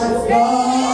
Let's go.